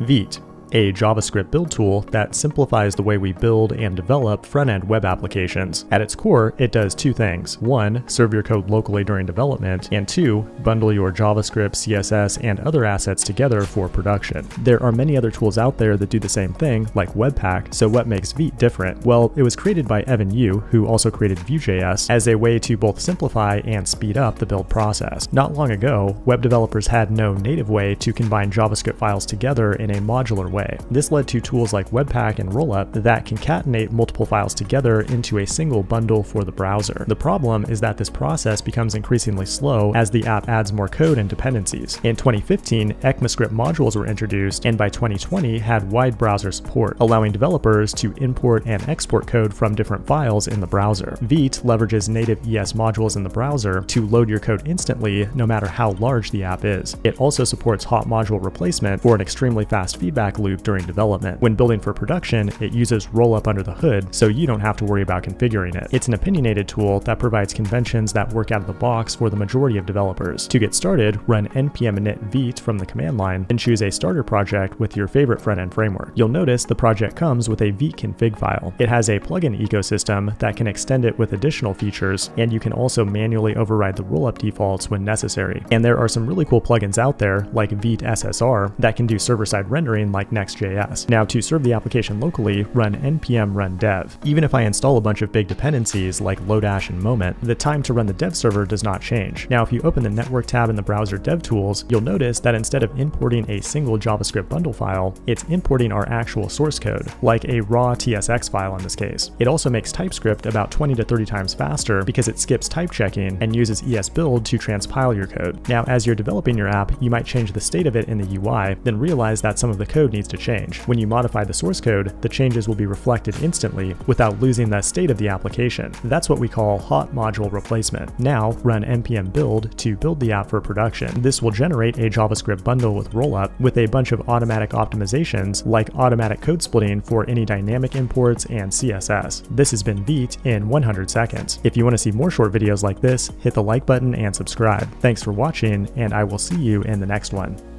Vite a JavaScript build tool that simplifies the way we build and develop front-end web applications. At its core, it does two things. One, serve your code locally during development, and two, bundle your JavaScript, CSS, and other assets together for production. There are many other tools out there that do the same thing, like Webpack, so what makes Vite different? Well, it was created by Evan You, who also created Vue.js, as a way to both simplify and speed up the build process. Not long ago, web developers had no native way to combine JavaScript files together in a modular way This led to tools like Webpack and Rollup that concatenate multiple files together into a single bundle for the browser. The problem is that this process becomes increasingly slow as the app adds more code and dependencies. In 2015, ECMAScript modules were introduced, and by 2020 had wide browser support, allowing developers to import and export code from different files in the browser. Vite leverages native ES modules in the browser to load your code instantly, no matter how large the app is. It also supports hot module replacement for an extremely fast feedback loop loop during development. When building for production, it uses rollup under the hood, so you don't have to worry about configuring it. It's an opinionated tool that provides conventions that work out of the box for the majority of developers. To get started, run npm init vite from the command line and choose a starter project with your favorite front-end framework. You'll notice the project comes with a vite config file. It has a plugin ecosystem that can extend it with additional features, and you can also manually override the rollup defaults when necessary. And there are some really cool plugins out there, like Vite SSR, that can do server-side rendering like Next.js. Now to serve the application locally, run npm run dev. Even if I install a bunch of big dependencies like Lodash and Moment, the time to run the dev server does not change. Now if you open the network tab in the browser DevTools, you'll notice that instead of importing a single JavaScript bundle file, it's importing our actual source code, like a raw TSX file in this case. It also makes TypeScript about 20 to 30 times faster because it skips type checking and uses ESBuild to transpile your code. Now as you're developing your app, you might change the state of it in the UI, then realize that some of the code needs to change. When you modify the source code, the changes will be reflected instantly without losing the state of the application. That's what we call hot module replacement. Now run npm build to build the app for production. This will generate a JavaScript bundle with rollup with a bunch of automatic optimizations like automatic code splitting for any dynamic imports and CSS. This has been Vite in 100 seconds. If you want to see more short videos like this, hit the like button and subscribe. Thanks for watching, and I will see you in the next one.